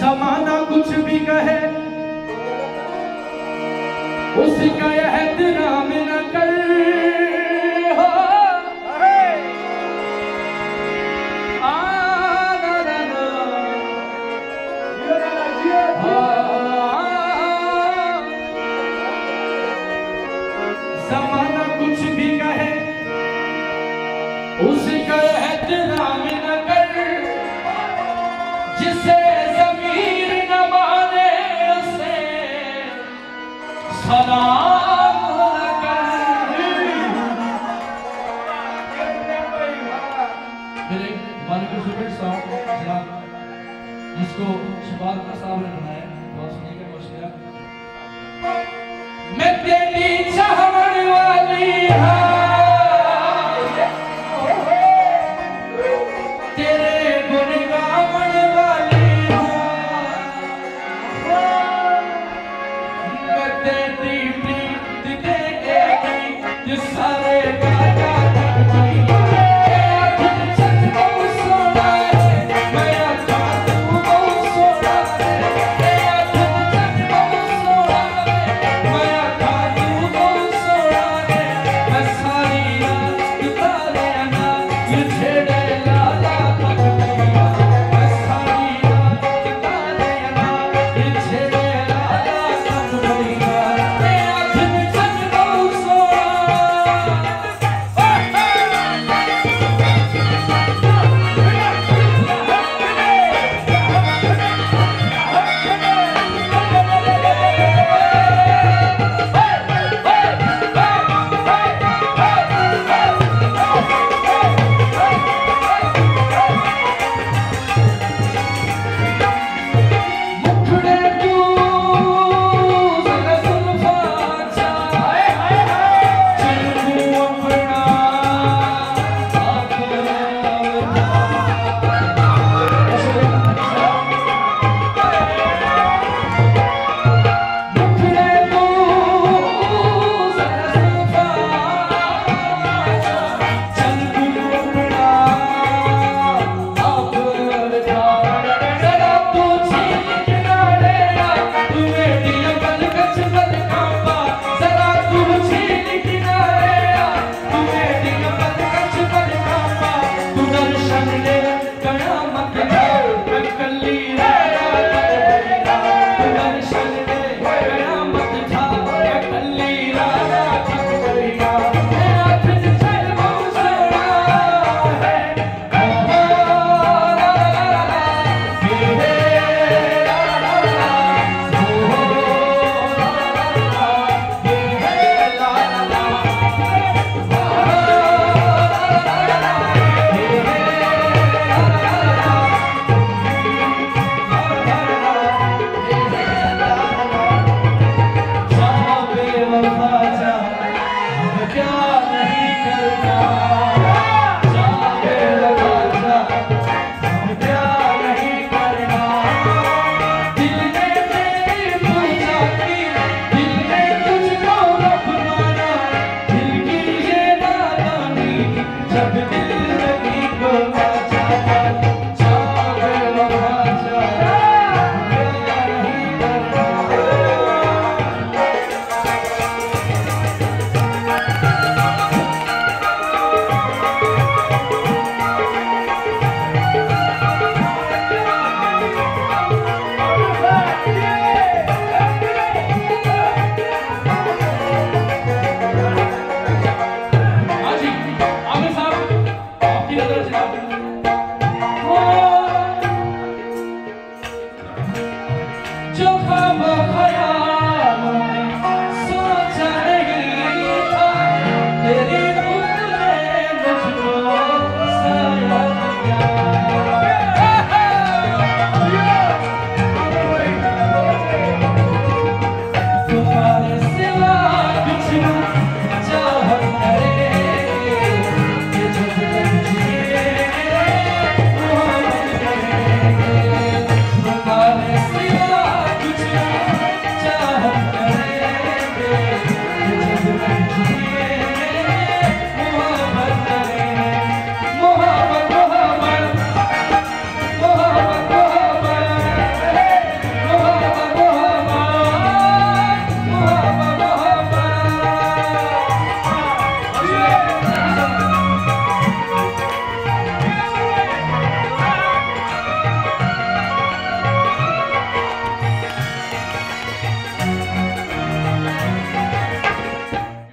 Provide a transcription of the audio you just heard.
जमाना कुछ भी कहे उसका यह नाम न जिसको शबाब का साहब ने बनाया। बहुत सुनिएगा मुश्किल मैं तेरी चाहने वाली हाँ You sabe Obrigado,